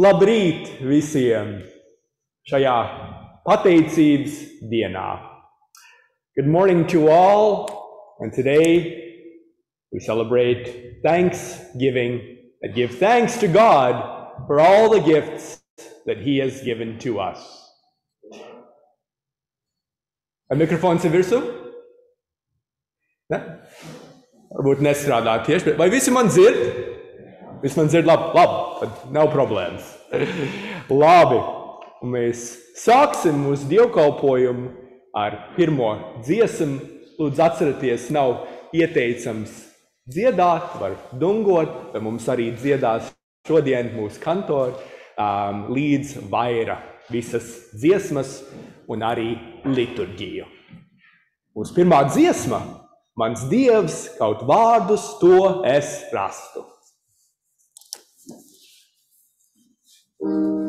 Labrīt visiem šajā pateicības dienā. Good morning to all, and today we celebrate Thanksgiving and give thanks to God for all the gifts that He has given to us. Ar mikrofons ir virsū? Ne? Varbūt nestrādā tieši, bet vai visi man dzird? Visi man dzird labi, labi, tad nav problēmas. labi, un mēs sāksim mūsu dievkalpojumu ar pirmo dziesmu. Lūdzu, atcerieties, nav ieteicams dziedāt, var dungot, vai mums arī dziedās šodien mūsu kantori um, līdz vaira visas dziesmas un arī liturģiju. Mūsu pirmā dziesma, mans dievs, kaut vārdus to es rastu. Mm-hmm.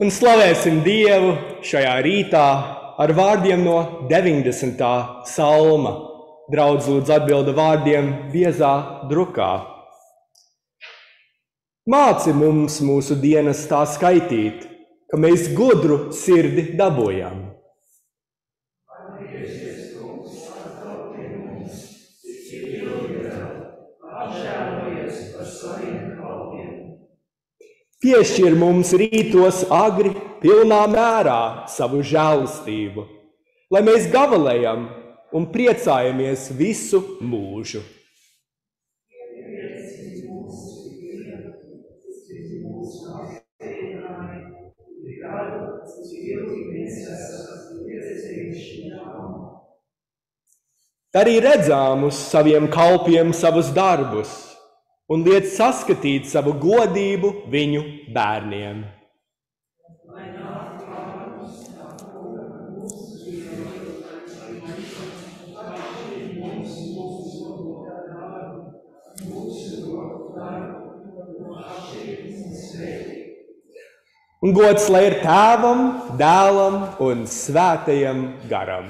Un slavēsim Dievu šajā rītā ar vārdiem no 90. salma. Draudz lūdzu atbilda vārdiem biezā drukā. Māci mums mūsu dienas tā skaitīt, ka mēs gudru sirdi dabūjam. Piešķir mums rītos agri, pilnā mērā savu žēlastību, lai mēs gavalējam un priecājamies visu mūžu. Arī redzām uz saviem kalpiem savus darbus, un liec saskatīt savu godību viņu bērniem. Un gods lai ir tēvam, dēlam un svētajam garam.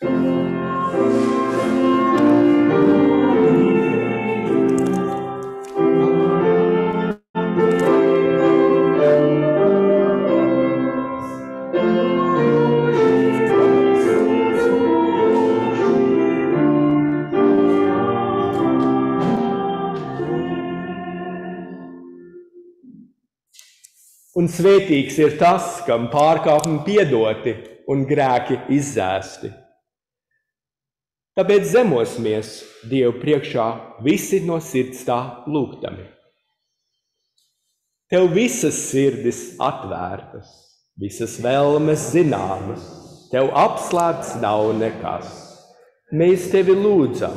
thank you svētīgs ir tas, kam pārkāpumi piedoti un grēki izzēsti. Tāpēc zemosimies Dievu priekšā visi no sirds tā lūgtami. Tev visas sirdis atvērtas, visas vēlmes zināmas, tev apslēpts nav nekas. Mēs tevi lūdzam,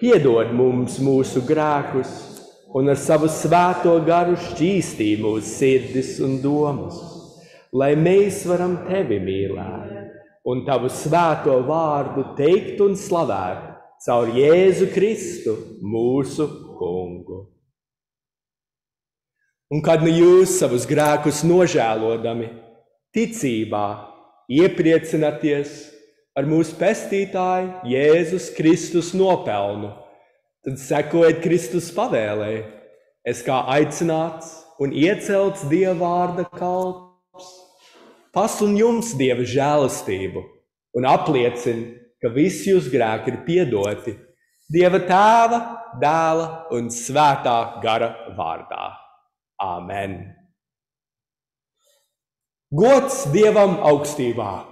piedod mums mūsu grēkus un ar savu svēto garu šķīstī mūsu sirdis un domas, lai mēs varam tevi mīlēt un tavu svēto vārdu teikt un slavēt caur Jēzu Kristu, mūsu kungu. Un kad nu jūs savus grēkus nožēlodami, ticībā iepriecināties ar mūsu pestītāju Jēzus Kristus nopelnu, tad sekojiet Kristus pavēlē. Es kā aicināts un iecelts Dieva vārda kalps, pasludinu jums Dieva žēlastību un apliecinu, ka visi jūs grēki ir piedoti Dieva tēva, dēla un svētā gara vārdā. Āmen! Gods Dievam augstībā!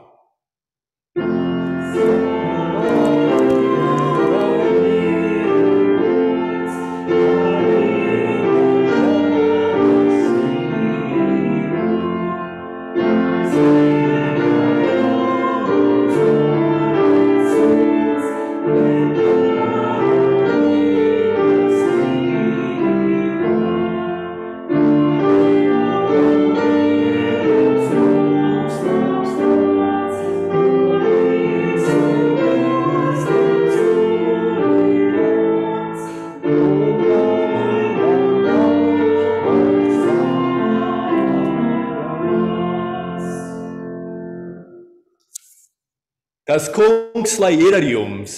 Tas kungs, lai ir ar jums!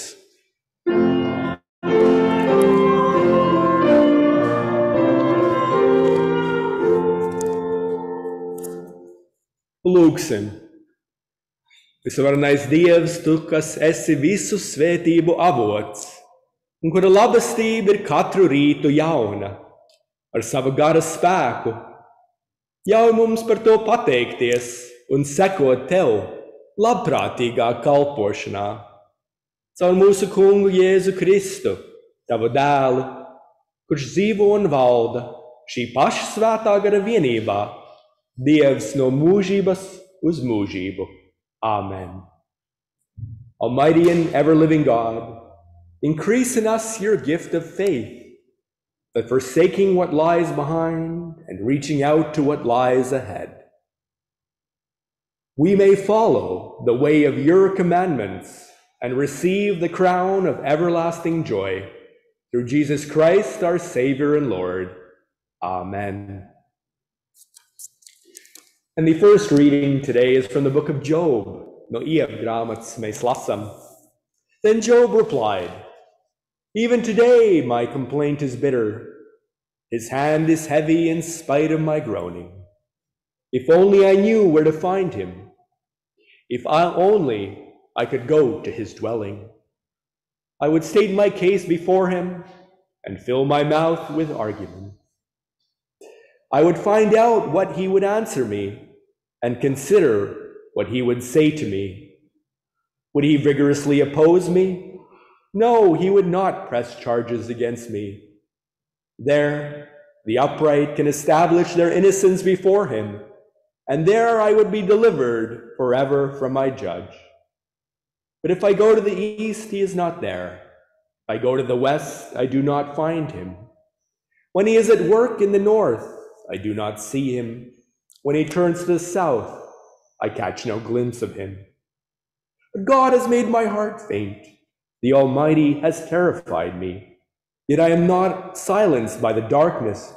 Lūksim! Visvarenais Dievs, tu, kas esi visu svētību avots, un kura labestība ir katru rītu jauna, ar savu gara spēku, ļauj mums par to pateikties un sekot tev labprātīgā kalpošanā. Caur mūsu kungu Jēzu Kristu, tavu dēlu, kurš dzīvo un valda šī paša svētā gara vienībā, Dievs no mūžības uz mūžību. Amen. Almighty and ever living God, increase in us your gift of faith, that forsaking what lies behind and reaching out to what lies ahead, we may follow the way of your commandments and receive the crown of everlasting joy through Jesus Christ, our Savior and Lord. Amen. And the first reading today is from the book of Job. Then Job replied, Even today my complaint is bitter. His hand is heavy in spite of my groaning. If only I knew where to find him. If I only I could go to his dwelling. I would state my case before him and fill my mouth with argument. I would find out what he would answer me and consider what he would say to me. Would he vigorously oppose me? No, he would not press charges against me. There, the upright can establish their innocence before him, and there I would be delivered forever from my judge. But if I go to the east, he is not there. If I go to the west, I do not find him. When he is at work in the north, I do not see him. When he turns to the south, I catch no glimpse of him. But God has made my heart faint. The Almighty has terrified me. Yet I am not silenced by the darkness,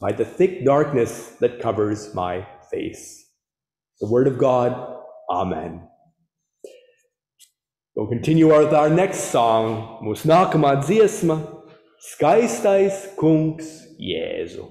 by the thick darkness that covers my face. The word of God. Amen. We'll continue with our next song, mūsu nākamā dziesma, Skaistais kungs Jēzu.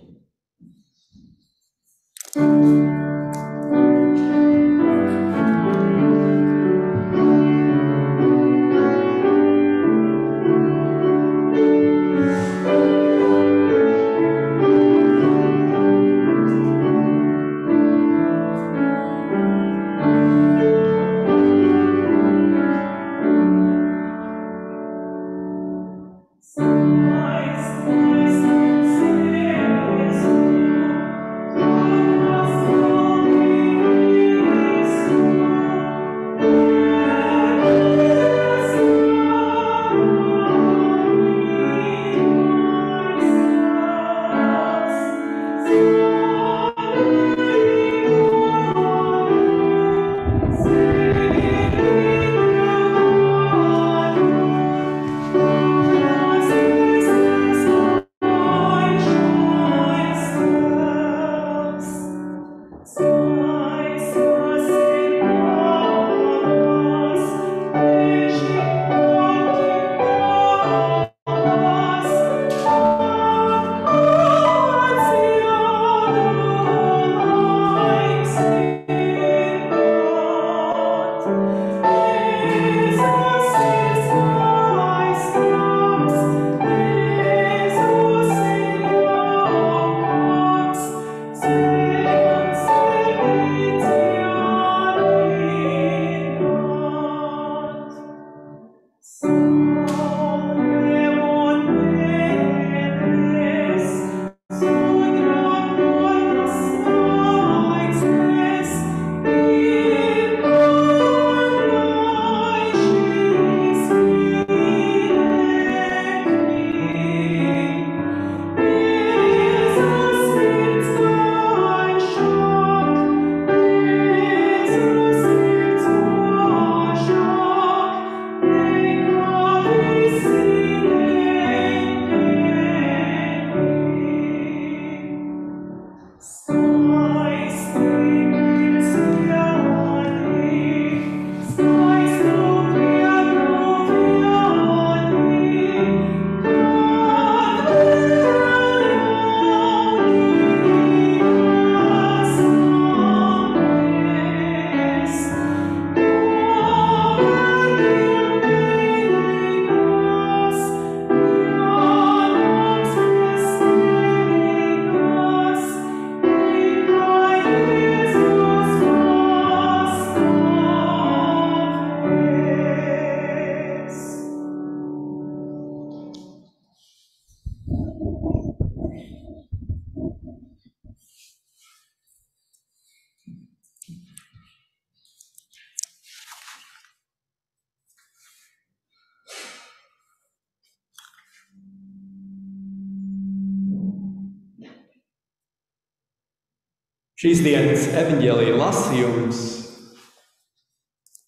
Šīs dienas evanģēlīja lasījums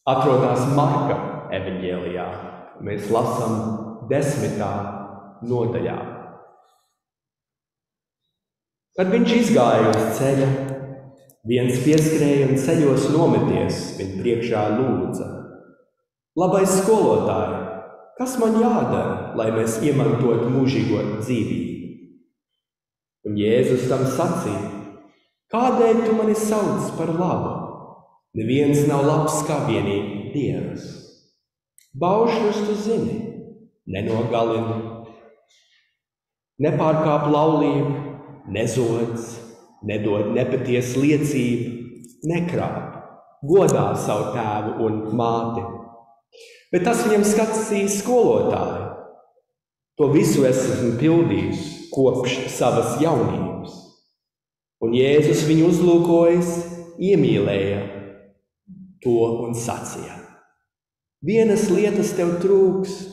atrodas Marka evanģēlijā. Mēs lasām desmitā nodaļā. Kad viņš izgāja uz ceļa, viens pieskrēja un ceļos nometies, viņa priekšā lūdza: Labais skolotāj, kas man jādara, lai mēs iemantotu mūžīgo dzīvību? Un Jēzus tam sacīja: Kādēļ tu mani sauc par labu? Neviens nav labs kā vienīgi Dievs. Baušļus tu zini, nenogalini, nepārkāp laulību, nezodz, nedod nepatiesu liecību, nekrāp, godā savu tēvu un māti. Bet tas viņam skacīja skolotāji. To visu esmu pildījis kopš savas jaunības. Un Jēzus viņu uzlūkojas, iemīlēja to un sacīja: Vienas lietas tev trūkst,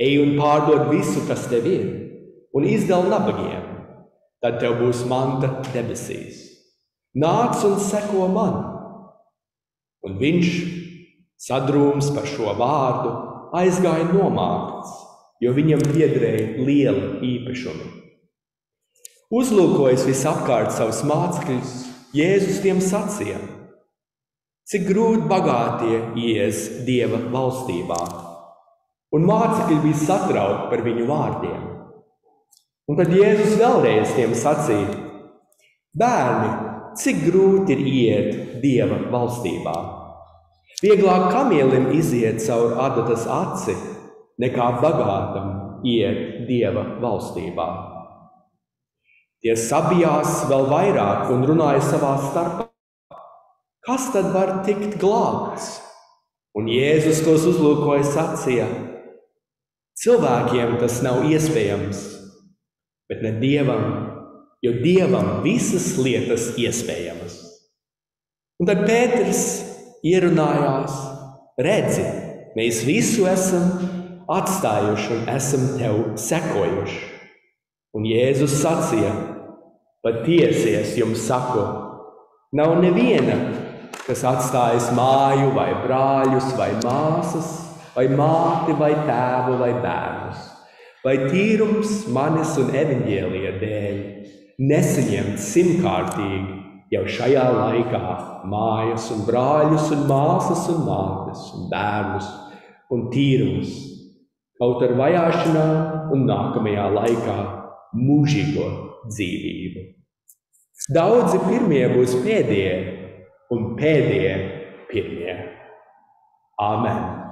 ej un pārdod visu, kas tev ir, un izdala nabagiem, tad tev būs manta debesīs. Nāc un seko man! Un viņš, sadrūms par šo vārdu, aizgāja nomākts, jo viņam piederēja liela īpašuma. Uzlūkojis visapkārt savus mācekļus, Jēzus tiem sacīja: Cik grūti bagātie ies Dieva valstībā, un mācekļi bija satraukti par viņu vārdiem. Un tad Jēzus vēlreiz tiem sacīja: Bērni, cik grūti ir iet Dieva valstībā! Vieglāk kamielim iziet cauri adatas aci, nekā bagātam iet Dieva valstībā. Tie sabijās vēl vairāk un runāja savā starpā Kas tad var tikt glābts? Un Jēzus tos uzlūkoja sacīja: Cilvēkiem tas nav iespējams, bet ne dievam, jo dievam visas lietas iespējamas. Un tad Pēters ierunājās: Redzi, mēs visu esam atstājuši un esam tev sekojuši. Un Jēzus sacīja: Patiesi es jums saku, nav neviena kas atstājas māju, vai brāļus, vai māsas, vai māti, vai tēvu, vai bērnus, vai tīrums manis un evaņģēlīja dēļ, nesaņemt simtkārtīgi jau šajā laikā mājas, un brāļus, un māsas, un mātes, un bērnus, un tīrums, kaut ar vajāšanām, un nākamajā laikā mūžīgo dzīvību. Daudzi pirmie būs pēdējie, un pēdējie pirmie. Āmen!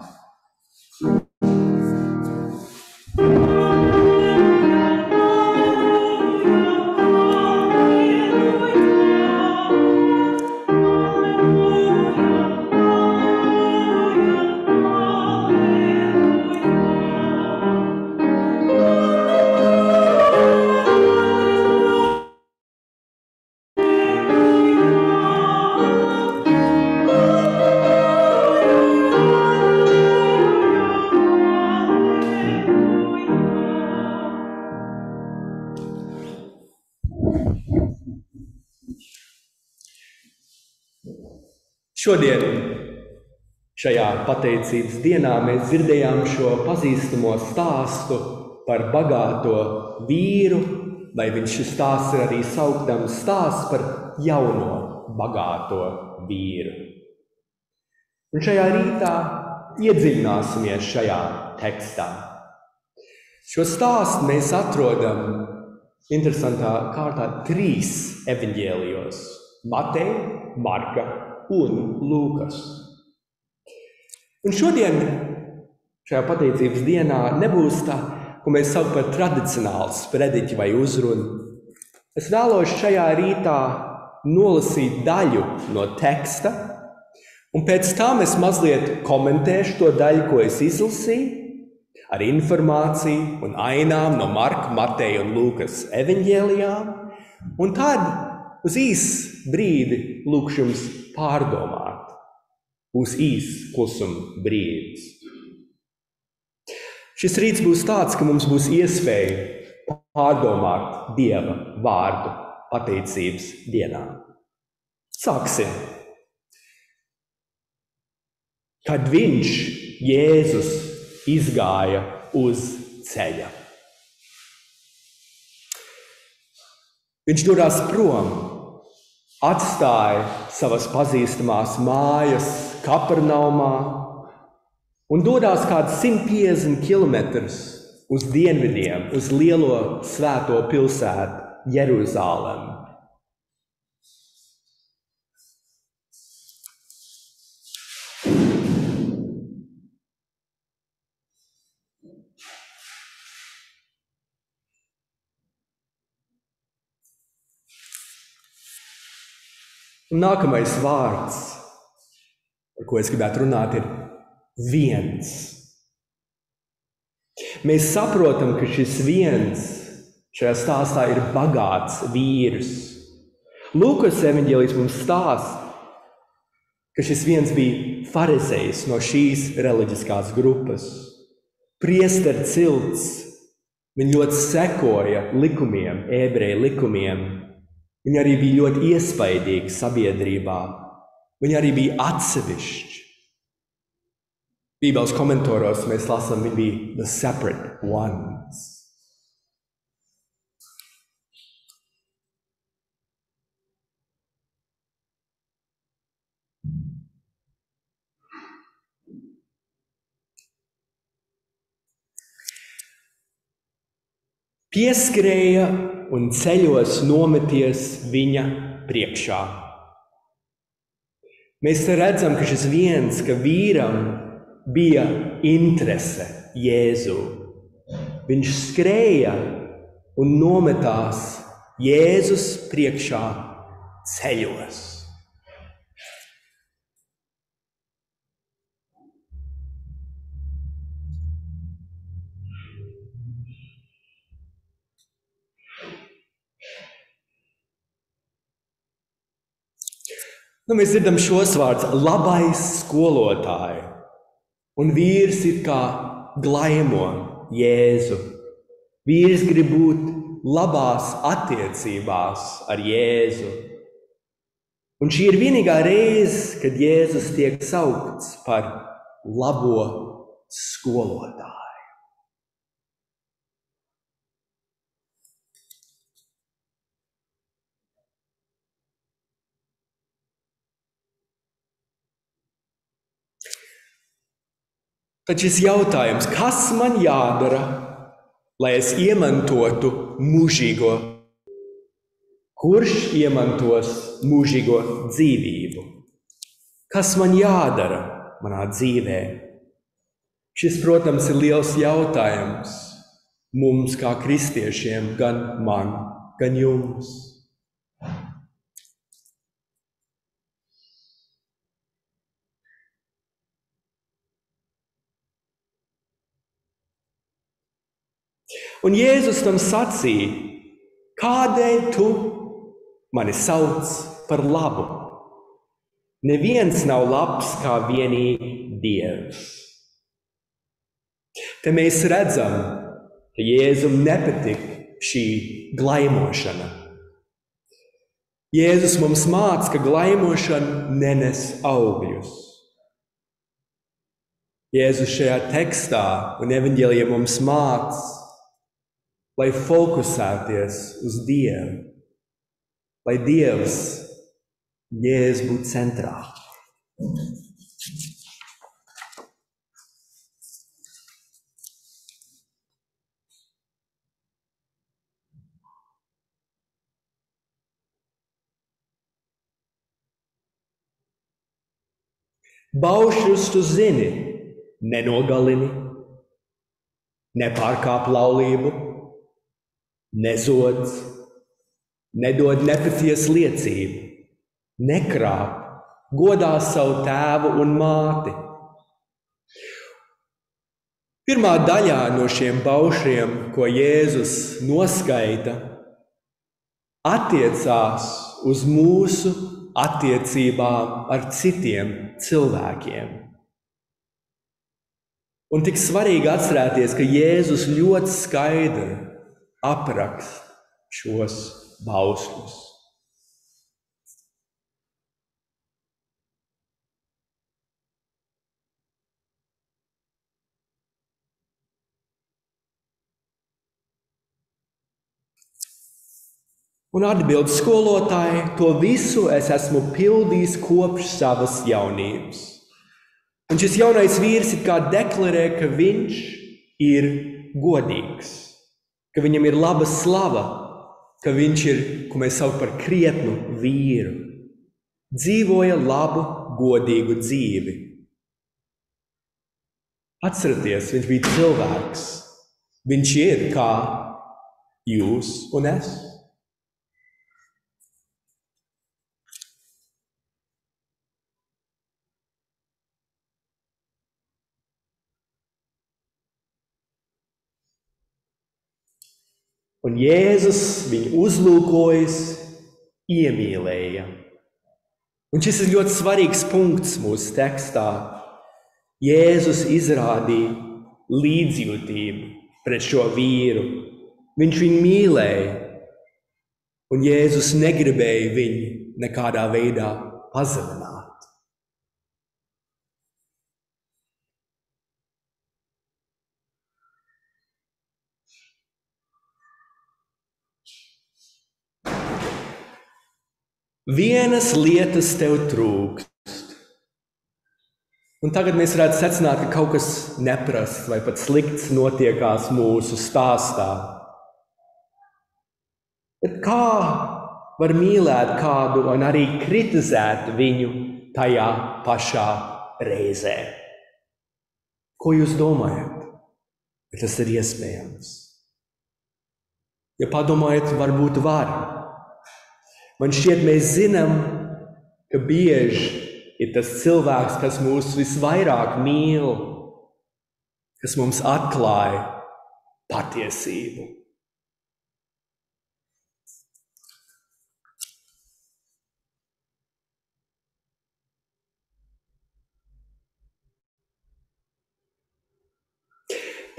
Šodien, šajā pateicības dienā, mēs dzirdējām šo pazīstamo stāstu par bagāto vīru, vai viņš šis stāsts ir arī sauktams stāsts par jauno bagāto vīru. Un šajā rītā iedziļināsimies šajā tekstā. Šo stāstu mēs atrodam interesantā kārtā trīs evaņģēlijos - Mateja, Marka un Lūkas. Un šodien, šajā pateicības dienā, nebūs tā, ko mēs saucam par tradicionālu sprediķi vai uzrunu. Es vēlos šajā rītā nolasīt daļu no teksta, un pēc tam es mazliet komentēšu to daļu, ko es izlasīju, ar informāciju un ainām no Marka, Mateja un Lūkas evaņģēlijām. Un tad uz īsu brīdi lūkšu jums pārdomāt. Būs īsts klusuma brīdis. Šis rīts būs tāds, ka mums būs iespēja pārdomāt Dieva vārdu pateicības dienā. Sāksim. Kad viņš, Jēzus, izgāja uz ceļa. Viņš dodas prom, atstāja savas pazīstamās mājas Kapernaumā un dodas kāds 150 km uz dienvidiem, uz lielo svēto pilsētu Jeruzalemi. Un nākamais vārds, par ko es gribētu runāt, ir viens. Mēs saprotam, ka šis viens šajā stāstā ir bagāts vīrs. Lūkas evanģēlijs mums stāsta, ka šis viens bija farizējs no šīs reliģiskās grupas. Priester cilts, viņš ļoti sekoja likumiem, ebreju likumiem, Viņi arī bija ļoti iespaidīgi sabiedrībā. Viņi arī bija atsevišķi. Bībeles komentāros mēs lasām, viņi bija the separate ones. Pieskrēja un ceļos nometies viņa priekšā. Mēs redzam, ka šis viens, ka vīram bija interese Jēzu. Viņš skrēja un nometās Jēzus priekšā ceļos. Nu, mēs dzirdam šos vārdus - labais skolotājs. Un vīrs ir kā glaimo Jēzu. Vīrs grib būt labās attiecībās ar Jēzu. Un šī ir vienīgā reize, kad Jēzus tiek saukts par labo skolotāju. Tad šis jautājums, kas man jādara, lai es iemantotu mūžīgo, kurš iemantos mūžīgo dzīvību? Kas man jādara manā dzīvē? Šis, protams, ir liels jautājums mums, kā kristiešiem, gan man, gan jums. Un Jēzus tam sacīja, kādēļ tu mani sauc par labu? Neviens nav labs kā vienīgi Dievs. Te mēs redzam, ka Jēzum nepatīk šī glaimošana. Jēzus mums māca, ka glaimošana nenes augļus. Jēzus šajā tekstā un evanģēlijā mums māca, lai fokusēties uz Dievu, lai Dievs jēzus būtu centrā. Baušļus tu zini, nenogalini, nepārkāp laulību, nezodz, nedod nepatiesu liecību, nekrāp, godā savu tēvu un māti. Pirmā daļā no šiem baušiem, ko Jēzus noskaita, attiecās uz mūsu attiecībām ar citiem cilvēkiem. Un tik svarīgi atcerēties, ka Jēzus ļoti skaidri aprakst šos bausmus. Un atbild skolotāji, to visu es esmu pildījis kopš savas jaunības. Un šis jaunais vīrs it kā deklarē, ka viņš ir godīgs ka viņam ir laba slava, ka viņš ir, ko mēs saucam par krietnu vīru. Dzīvoja labu, godīgu dzīvi. Atcerieties, viņš bija cilvēks. Viņš ir kā jūs un es. Un Jēzus viņu uzlūkojas, iemīlēja. Un šis ir ļoti svarīgs punkts mūsu tekstā. Jēzus izrādīja līdzjūtību pret šo vīru. Viņš viņu mīlēja, un Jēzus negribēja viņu nekādā veidā pazemināt. Vienas lietas tev trūkst. Un tagad mēs varētu secināt, ka kaut kas neprasts vai pat slikts notiekās mūsu stāstā. Bet kā var mīlēt kādu un arī kritizēt viņu tajā pašā reizē? Ko jūs domājat? Vai tas ir iespējams? Ja padomājat, varbūt var. Man šķiet, mēs zinām, ka bieži ir tas cilvēks, kas mūs visvairāk mīl, kas mums atklāja patiesību.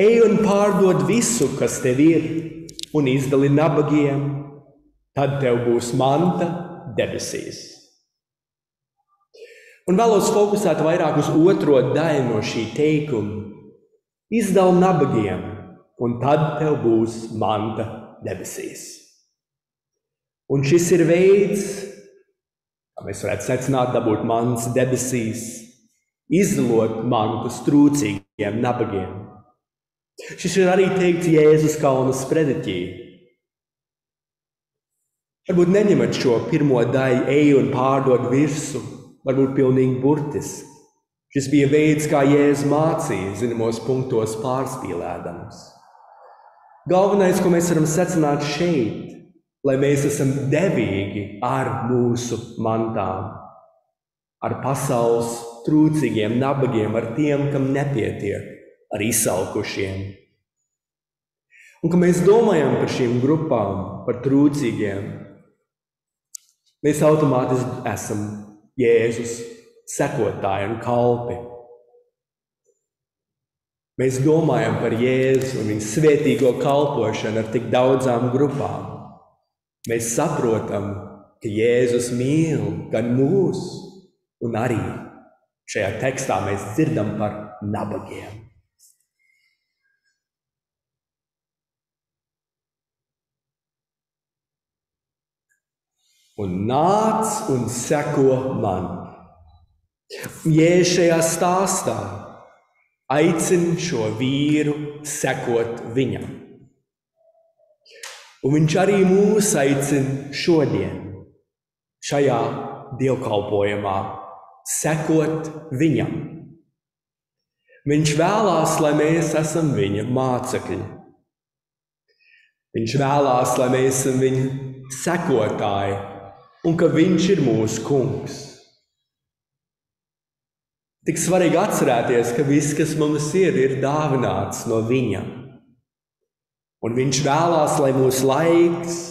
Ej un pārdod visu, kas tev ir, un izdali nabagiem, tad tev būs manta debesīs. Un vēlos fokusēt vairāk uz otro daļu no šī teikuma. Izdala nabagiem, un tad tev būs manta debesīs. Un šis ir veids, kā mēs varētu secināt, dabūt mantas debesīs, izdalot mantus trūcīgiem nabagiem. Šis ir arī teikts Jēzus Kalnas sprediķī, Varbūt neņemat šo pirmo daļu, ej un pārdod virsmu, varbūt pilnīgi burtiski. Šis bija veids, kā Jēzus mācīja, zināmos punktos pārspīlēdams. Galvenais, ko mēs varam secināt šeit, lai mēs esam devīgi ar mūsu mantām, ar pasaules trūcīgiem, nabagiem, ar tiem, kam nepietiek, ar izsalkušiem. Un, kad mēs domājam par šīm grupām, par trūcīgiem, Mēs automātiski esam Jēzus sekotāji un kalpi. Mēs domājam par Jēzu un viņa svētīgo kalpošanu ar tik daudzām grupām. Mēs saprotam, ka Jēzus mīl gan mūs, un arī šajā tekstā mēs dzirdam par nabagiem. Un nāc un seko man. Jēzus šajā stāstā aicina šo vīru sekot viņam. Un viņš arī mūs aicina šodien, šajā dievkalpojumā, sekot viņam. Viņš vēlās, lai mēs esam viņa mācekļi. Viņš vēlās, lai mēs esam viņa sekotāji, un ka Viņš ir mūsu kungs. Tik svarīgi atcerēties, ka viss, kas mums ir, ir dāvināts no Viņa. Un Viņš vēlās, lai mūsu laiks,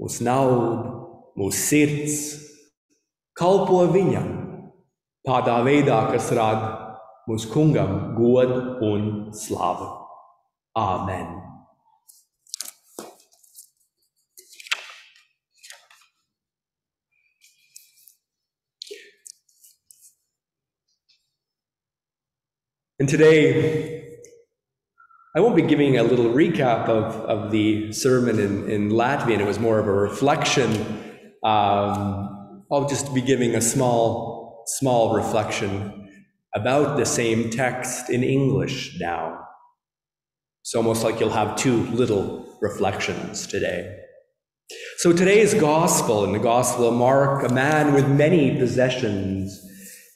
mūsu nauda, mūsu sirds kalpo Viņam tādā veidā, kas rada mūsu kungam godu un slavu. Āmen! And today, I won't be giving a little recap of, of the sermon in, in Latvian. It was more of a reflection. Um, I'll just be giving a small, small reflection about the same text in English now. It's almost like you'll have two little reflections today. So today's gospel, in the Gospel of Mark, a man with many possessions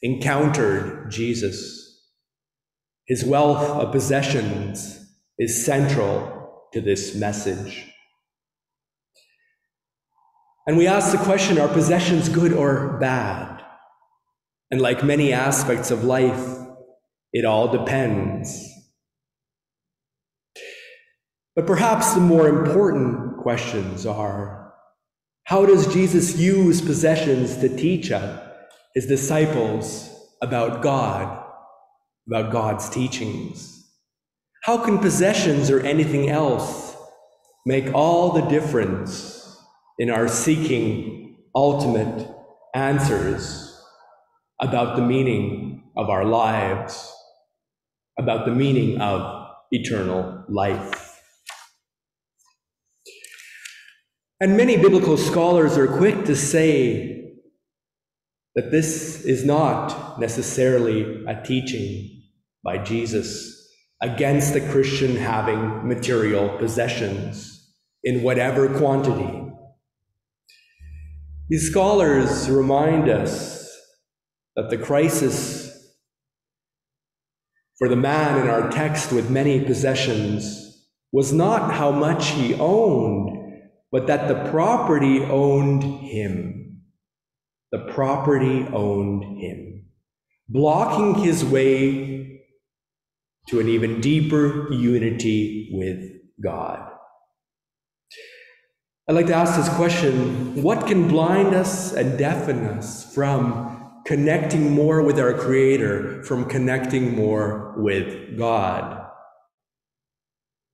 encountered Jesus. His wealth of possessions is central to this message. And we ask the question are possessions good or bad? And like many aspects of life, it all depends. But perhaps the more important questions are how does Jesus use possessions to teach his disciples, about God, about God's teachings? How can possessions or anything else make all the difference in our seeking ultimate answers about the meaning of our lives, about the meaning of eternal life? And many biblical scholars are quick to say that this is not necessarily a teaching by Jesus against the Christian having material possessions in whatever quantity. These scholars remind us that the crisis for the man in our text with many possessions was not how much he owned, but that the property owned him. The property owned him, blocking his way to an even deeper unity with God. I'd like to ask this question What can blind us and deafen us from connecting more with our Creator, from connecting more with God?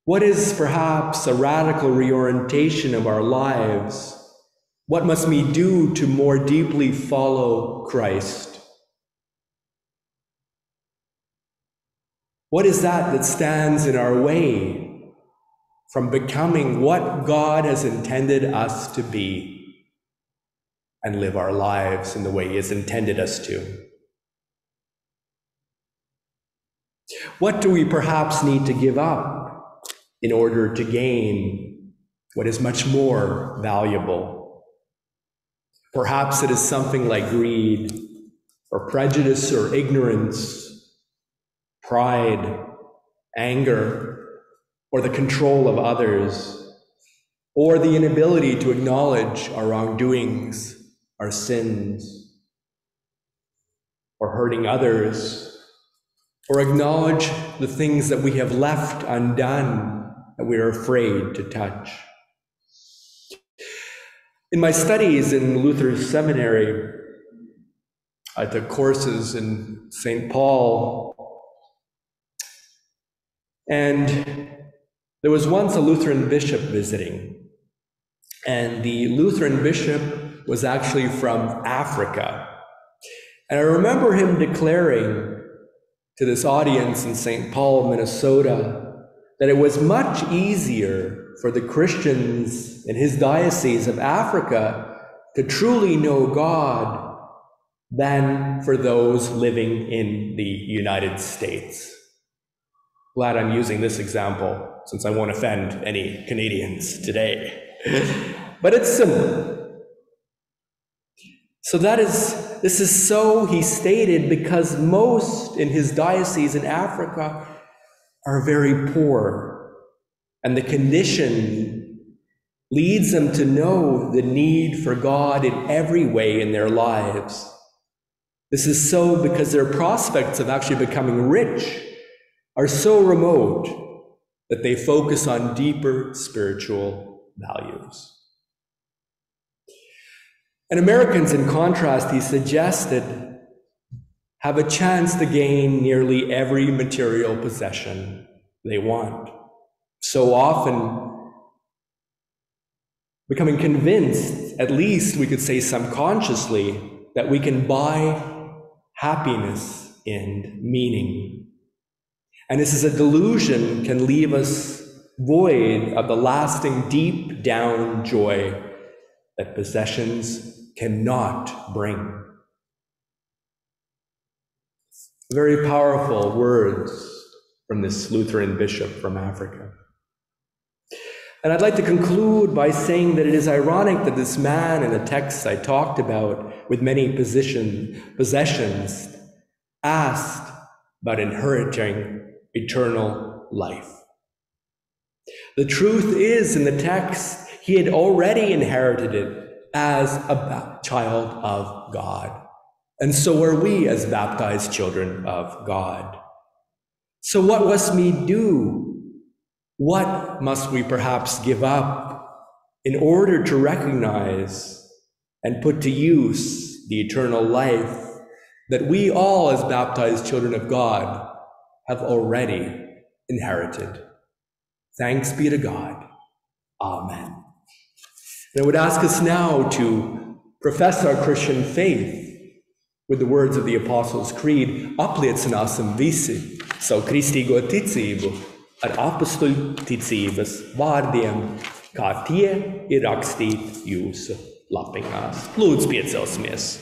What is perhaps a radical reorientation of our lives? What must we do to more deeply follow Christ? What is that that stands in our way from becoming what God has intended us to be and live our lives in the way He has intended us to? What do we perhaps need to give up in order to gain what is much more valuable? Perhaps it is something like greed or prejudice or ignorance pride, anger, or the control of others, or the inability to acknowledge our wrongdoings, our sins, or hurting others, or acknowledge the things that we have left undone that we are afraid to touch. In my studies in Luther Seminary, I took courses in St. Paul and there was once a Lutheran bishop visiting, and the Lutheran bishop was actually from Africa. And I remember him declaring to this audience in St. Paul, Minnesota, that it was much easier for the Christians in his diocese of Africa to truly know God than for those living in the United States. Glad I'm using this example since I won't offend any Canadians today. but it's similar. So that is, this is so, he stated, because most in his diocese in Africa are very poor. And the condition leads them to know the need for God in every way in their lives. This is so because their prospects of actually becoming rich are so remote that they focus on deeper spiritual values. And Americans, in contrast, he suggested, have a chance to gain nearly every material possession they want. So often, becoming convinced, at least we could say subconsciously, that we can buy happiness and meaning And this is a delusion can leave us void of the lasting deep down joy that possessions cannot bring. Very powerful words from this Lutheran bishop from Africa. And I'd like to conclude by saying that it is ironic that this man in the text I talked about with many position, possessions asked about inheriting eternal life. The truth is, in the text, he had already inherited it as a child of God. And so are we as baptized children of God. So, what must we do? What must we perhaps give up in order to recognize and put to use the eternal life that we all, as baptized children of God, have already inherited? Thanks be to God. Amen. And I would ask us now to profess our Christian faith with the words of the Apostles' Creed, apliecināsim visi savu kristīgo ticību ar apstuļu ticības vārdiem, kā tie ir rakstīti jūsu lapiņās. Lūdzu, piecelsimies!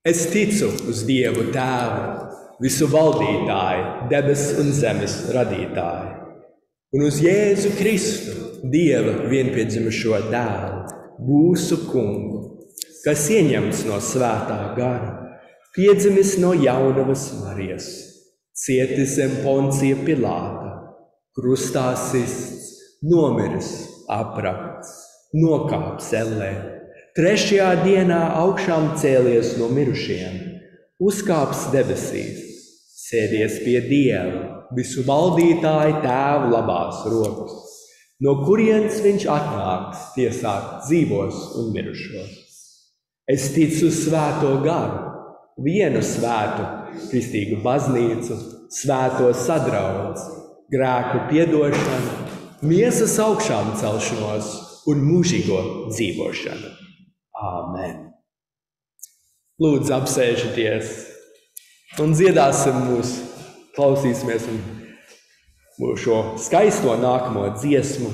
Es ticu uz Dievu Tēvu, visu valdītāju, debesu un zemes radītāju, un uz Jēzu Kristu, Dieva vienpiedzimušo dēlu, mūsu kungu, kas ieņemts no svētā gara, piedzimis no jaunavas Marijas, cietis zem Poncija Pilāta, krustā sists, nomiris, aprakts, nokāps ellē. Trešajā dienā augšām cēlies no mirušiem, uzkāps debesīs, sēdies pie Dieva, visu valdītāju tēvu labās rokas, no kurienes viņš atnāks tiesāt dzīvos un mirušos. Es ticu uz svēto garu, vienu svētu, kristīgu baznīcu, svēto sadraudz, grēku piedošanu, miesas augšām celšanos un mūžīgo dzīvošanu. Āmen. Lūdzu, apsēžieties un dziedāsim mūsu, klausīsimies mūsu šo skaisto nākamo dziesmu.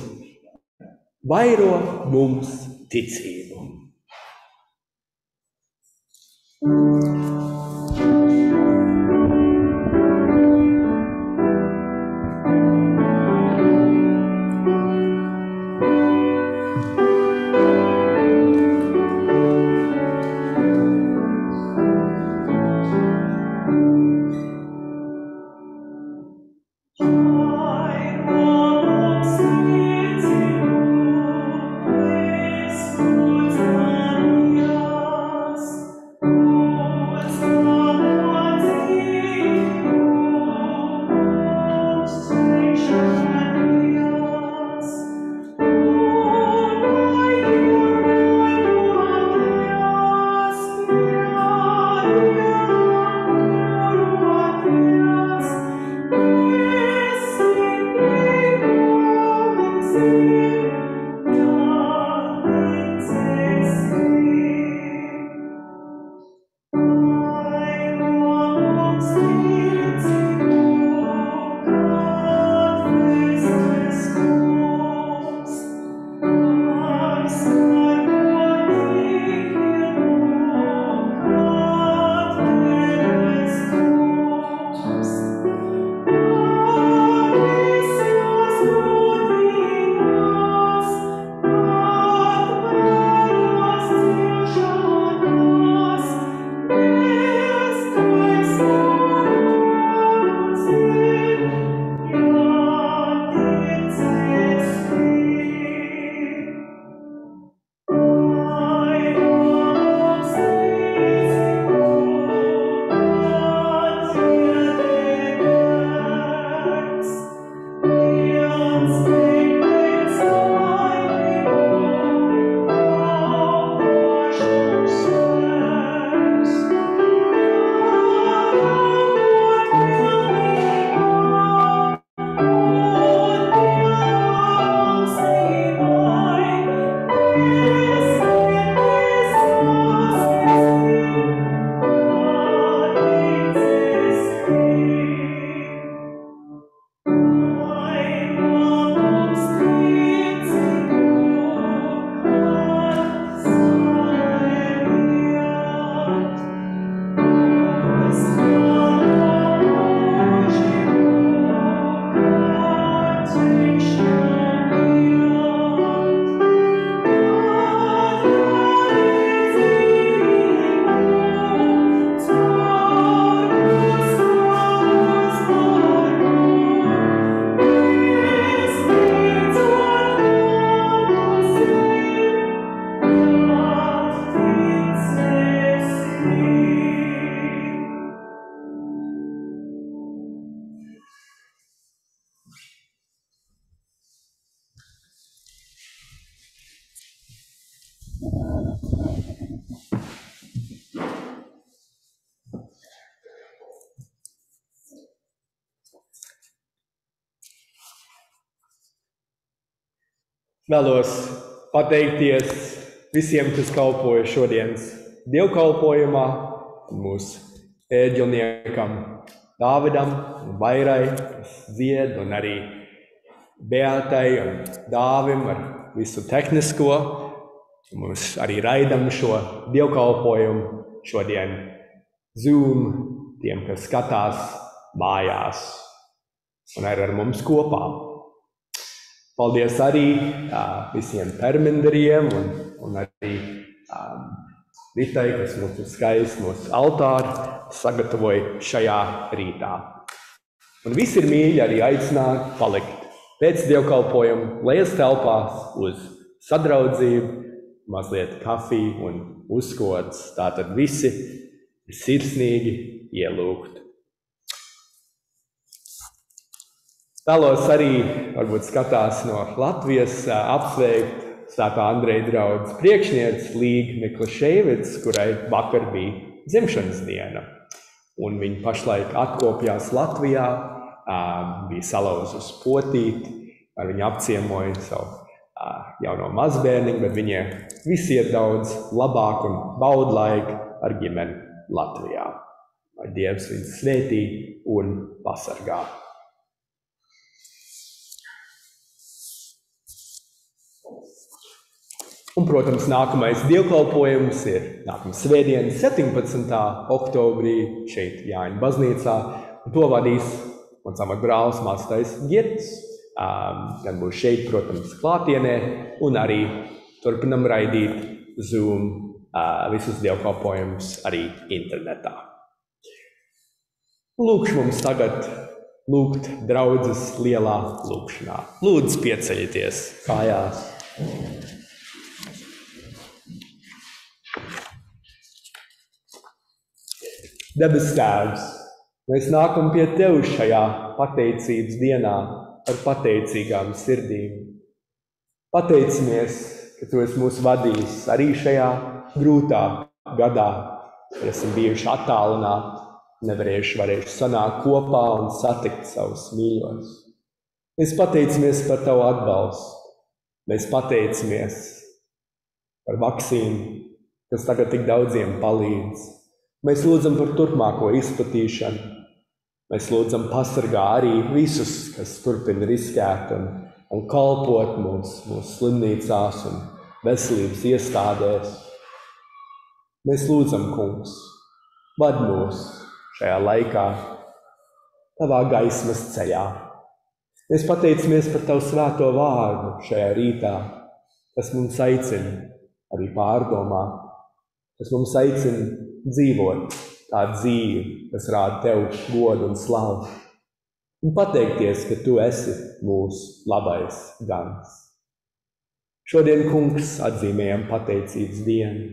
Vairo mums ticību. thank you lives. Vēlos pateikties visiem, kas kalpoja šodienas dievkalpojumā, mūsu ēģelniekam Dāvidam Vairai, kas dzied, un arī Beatai un Dāvim ar visu tehnisko. Mums arī raidam šo dievkalpojumu šodien Zoom tiem, kas skatās mājās un ir ar mums kopā. Paldies arī uh, visiem termindariem un, un arī um, Ritai, kas ir skaisti mūsu altāri sagatavoja šajā rītā. Un visi ir mīļi arī aicināt palikt pēc dievkalpojuma lejas telpās uz sadraudzību, mazliet kafiju un uzkodas. Tātad visi ir sirsnīgi ielūgt. Vēlos arī, varbūt skatās no Latvijas, apsveikt Svētā Andreja draugs priekšnieci Līga Miklaševits, kurai vakar bija dzimšanas diena. Un viņa pašlaik atkopjās Latvijā, bija salauzus potīti, ar viņu apciemoja savu jauno mazbērniņu, bet viņiem visi ir daudz labāk un baud laiku ar ģimeni Latvijā. Lai Dievs viņus svētī un pasargā. Un, protams, nākamais dievkalpojums ir nākamā svētdiena, 17. oktobrī, šeit Jāņa baznīcā. Un to vadīs mans amatbrālis mācītājs Girts. Gan būs šeit, protams, klātienē, un arī turpinam raidīt Zoom visus dievkalpojumus arī internetā. Lūkšu mums tagad lūgt draudzes lielā lūkšanā. Lūdzu, pieceļieties kājās! Debes Tēvs, mēs nākam pie Tevis šajā pateicības dienā ar pateicīgām sirdīm. Pateicamies, ka Tu esi mūs vadījis arī šajā grūtā gadā, kad esam bijuši attālināti, nevarējuši varējuši sanākt kopā un satikt savus mīļos. Mēs pateicamies par Tavu atbalstu. Mēs pateicamies par vakcīnu, kas tagad tik daudziem palīdz. Mēs lūdzam par turpmāko izplatīšanu. Mēs lūdzam pasargā arī visus, kas turpina riskēt un, un kalpot mums, mūsu slimnīcās un veselības iestādēs. Mēs lūdzam, Kungs, vad mūs šajā laikā, tavā gaismas ceļā. Mēs pateicamies par tavu svēto vārdu šajā rītā, kas mums aicina arī pārdomāt, kas mums aicina dzīvot tādu dzīvi, kas rāda tev godu un slavu. Un pateikties, ka tu esi mūsu labais gans. Šodien, kungs, atzīmējam pateicības dienu.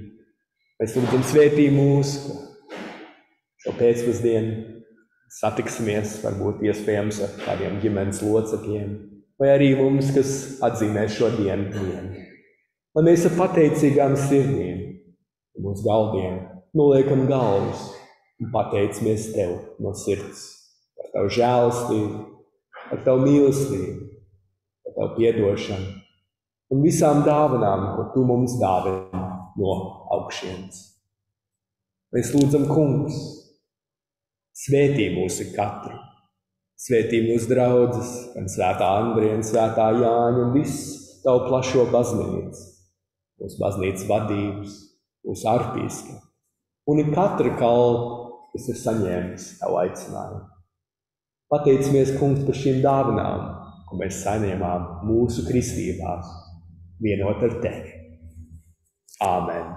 Mēs lūdzam svētī mūsu, šo pēcpusdienu satiksimies, varbūt iespējams ar kādiem ģimenes locekļiem, vai arī mums, kas atzīmē šo dienu. Lai mēs ar pateicīgām sirdīm mūsu galdiem noliekam galvas un pateicamies Tev no sirds. Par Tavu žēlastību, par Tavu mīlestību, par Tavu piedošanu un visām dāvanām, ko Tu mums dāvini no augšienes. Mēs lūdzam, Kungs, svētī mūsu katru, svētī mūsu draugus, gan Svētā Andrija, gan Svētā Jāņa un visu Tavu plašo baznīcu, mūsu baznīcas vadības, mūsu arpīskatu ir saņēmis tavu aicinājumu. Pateicamies, Kungs, par šīm dāvanām, ko mēs saņēmām mūsu kristībās, vienot er ar Tevi. Amen.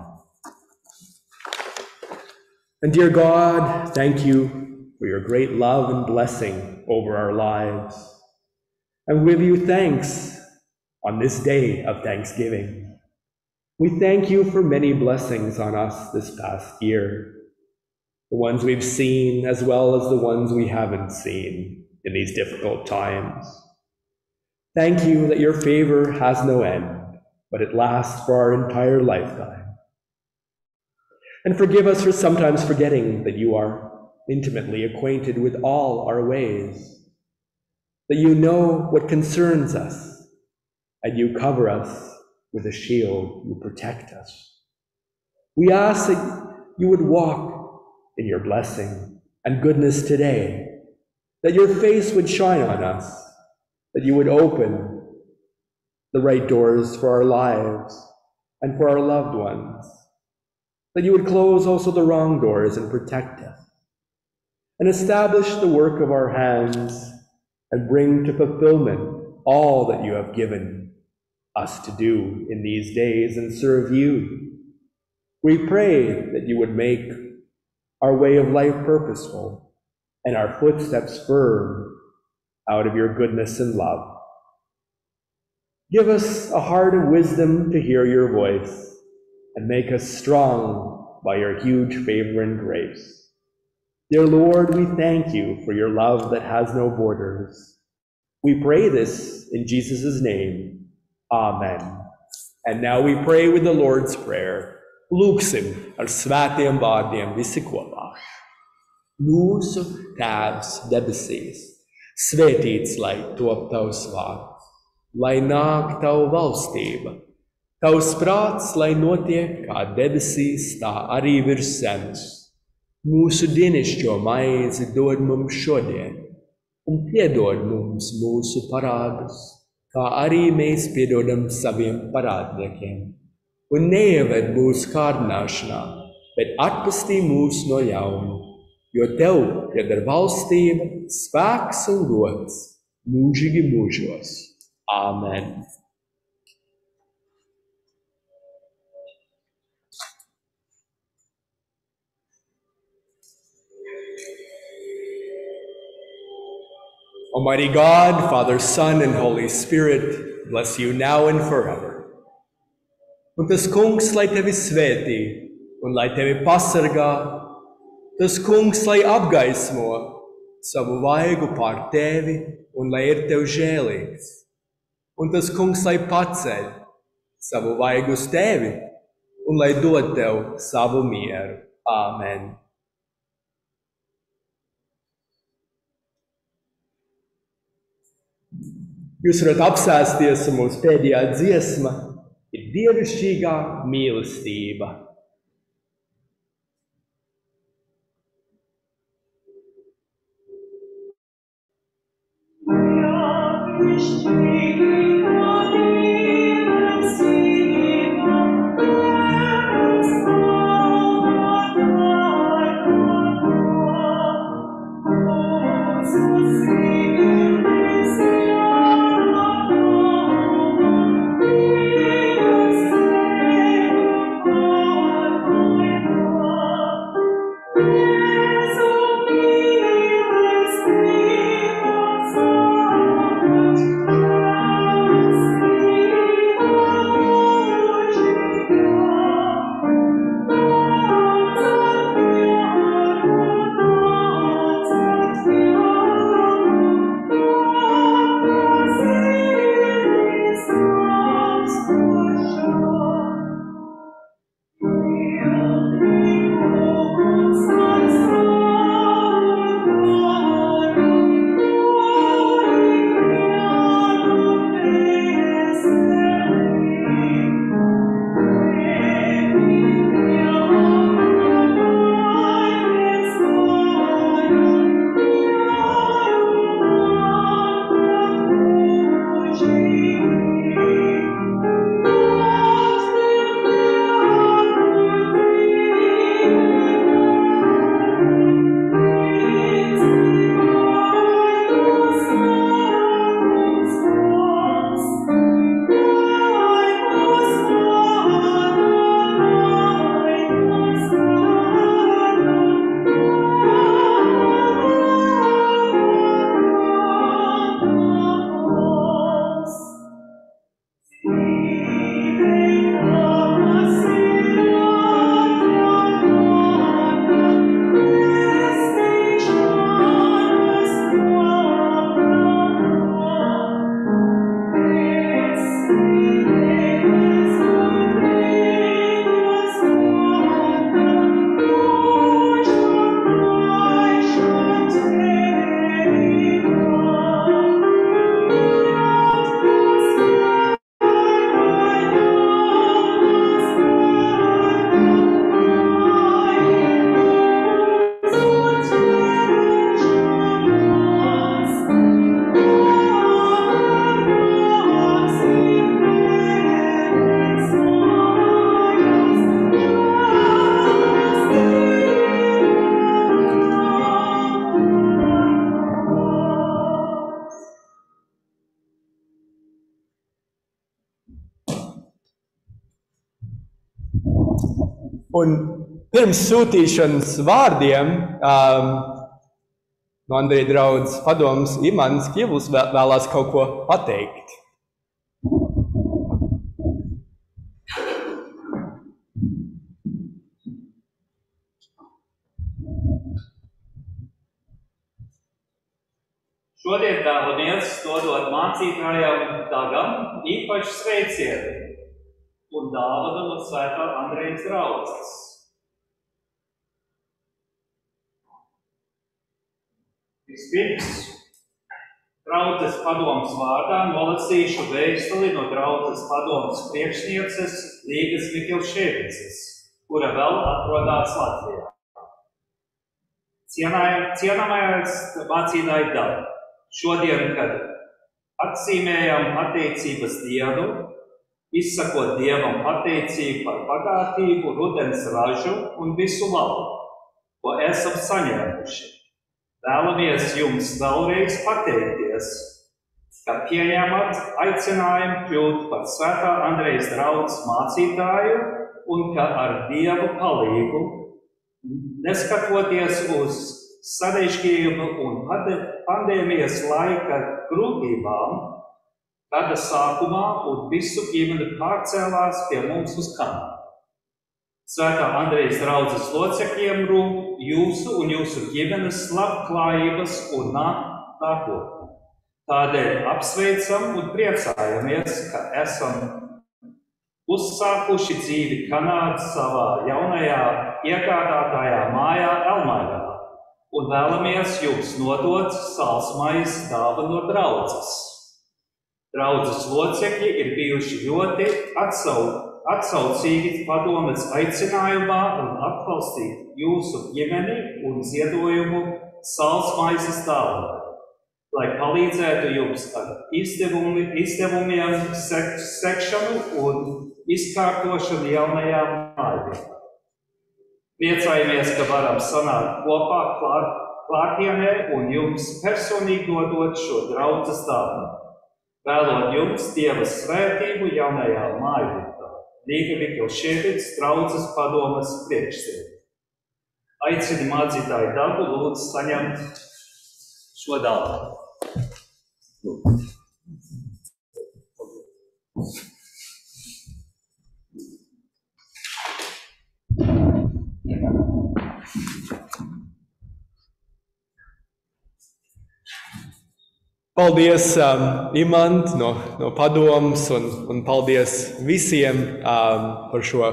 And dear God, thank you for your great love and blessing over our lives. And we give you thanks on this day of Thanksgiving. We thank you for many blessings on us this past year, the ones we've seen as well as the ones we haven't seen in these difficult times. Thank you that your favor has no end, but it lasts for our entire lifetime. And forgive us for sometimes forgetting that you are intimately acquainted with all our ways, that you know what concerns us, and you cover us with a shield, you protect us. We ask that you would walk in your blessing and goodness today, that your face would shine on us, that you would open the right doors for our lives and for our loved ones, that you would close also the wrong doors and protect us and establish the work of our hands and bring to fulfillment all that you have given us to do in these days and serve you. We pray that you would make our way of life purposeful and our footsteps firm out of your goodness and love. Give us a heart of wisdom to hear your voice and make us strong by your huge favor and grace. Dear Lord, we thank you for your love that has no borders. We pray this in Jesus' name. Amen. And now we pray with the Lord's Prayer. Lūksim ar svētiem vārdiem visi kopā. Mūsu Tēvs debesīs, svētīts lai top tavs vārds, lai nāk tavu valstība, tavs prāts, lai notiek kā debesīs, tā arī virs zemes. Mūsu dienascho maizi dod mums šodien, un piedod mums mūsu parādus, kā arī mēs piedodam saviem parādniekiem. Un neieved mūsu kārdināšanā, bet atpestī mūs no ļauna, jo tev pieder valstība, spēks un gods mūžīgi mūžos. Āmen! Almighty God, Father, Son, and Holy Spirit, bless you now and forever. Un tas kungs, lai tevi svētī un lai tevi pasargā, tas kungs, lai apgaismo savu vaigu pār tevi un lai ir tev žēlīgs. Un tas kungs, lai paceļ savu vaigu uz tevi un lai dod tev savu mieru. Āmen! Jūs varat apsēsties, un mūsu pēdējā dziesma ir dievišķīgā mīlestība. Pirms sūtīšanas vārdiem um, no Andrija draudzes padomus Imants Kjevls vēlās kaut ko pateikt. Šodien dāvanies dodot mācītājam Dagam īpaši sveicienu un dāvana no svētā Andrejas draudzes. Vispirms draudzes padomas vārdā nolasīšu vēstuli no draudzes padomas priekšnieces Līgas Mikilšēvices, kura vēl atrodas Latvijā. Cienājamais mācītāji Dāvana. Šodien, kad atzīmējam pateicības dienu, izsakot Dievam pateicību par bagātību, rudens ražu un visu labu, ko esam saņēmuši. Vēlamies jums vēlreiz pateikties, ka pieņemat aicinājumu kļūt par Svētā Andrejas draugs mācītāju un ka ar Dievu palīgu, neskatoties uz sarežģījumu un pandēmijas laika grūtībām, gada sākumā un visu ģimeni pārcēlās pie mums uz Kanādu. Svētā Andrejas draudzes locekļiem rūp jūsu un jūsu ģimenes labklājības un nākotne. Tādēļ apsveicam un priecājamies, ka esam uzsākuši dzīvi Kanādas savā jaunajā iegādātājā mājā Elmairā un vēlamies jums nodot salsmais dāvanu no draudzes. Draudzes locekļi ir bijuši ļoti atsau, atsaucīgi padomes aicinājumā un atbalstīt jūsu ģimeni un ziedojumu salsmaizes dāvanu, lai palīdzētu jums ar izdevumi, izdevumiem, sek, sekšanu un izkārtošanu jaunajā mājvietā. Priecājamies, ka varam sanākt kopā klāt, klātienē un jums personīgi dodot šo draudzes dāvanu. Vēlot jums Dieva svētību jaunajā mājvietā, Līga Mikļšēvits draudzes padomas priekšsēdē. Aicinu mācītāju dabu lūdzu saņemt šo dāvanu. Paldies, um, Imants, no, no padomus, un, un paldies visiem um, par šo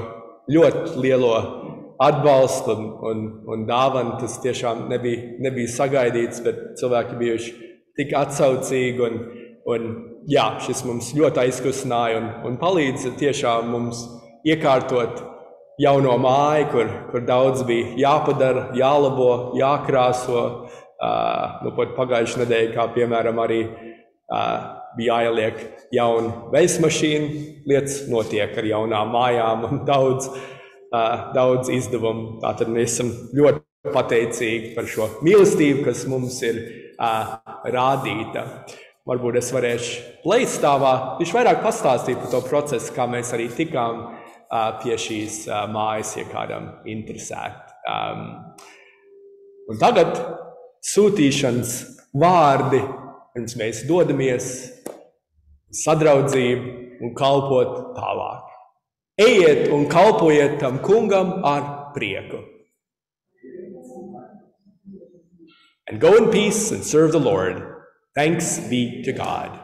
ļoti lielo atbalstu un, un, un dāvanu. Tas tiešām nebija, nebija sagaidīts, bet cilvēki bijuši tik atsaucīgi. Un, un, jā, šis mums ļoti aizkustināja un, un palīdz tiešām mums iekārtot jauno māju, kur, kur daudz bija jāpadara, jālabo, jākrāso nu, pat pagājušajā nedēļā, kā piemēram, arī bija jāieliek jauna veisa mašīna. Lietas notiek ar jaunām mājām un daudz, daudz izdevumu. Tātad mēs esam ļoti pateicīgi par šo mīlestību, kas mums ir rādīta. Varbūt es varēšu plēstāvā viņš vairāk pastāstīt par to procesu, kā mēs arī tikām pie šīs mājas, ja kādam interesētu. Un tagad sūtīšanas vārdi, pirms mēs dodamies sadraudzību un kalpot tālāk. Ejiet un kalpojiet tam kungam ar prieku. And go in peace and serve the Lord. Thanks be to God.